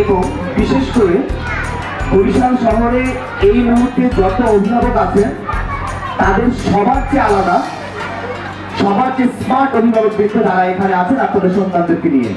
এবং বিশেষ করে বরিশাল শহরে এই মুহূর্তে যত অভিভাবক আছেন, তাদের সবার চেয়ে আলাদা, সবার চেয়ে স্মার্ট অভিভাবক ব্যক্তি তারা এখানে আছেন আপনাদের সন্তানদেরকে নিয়ে।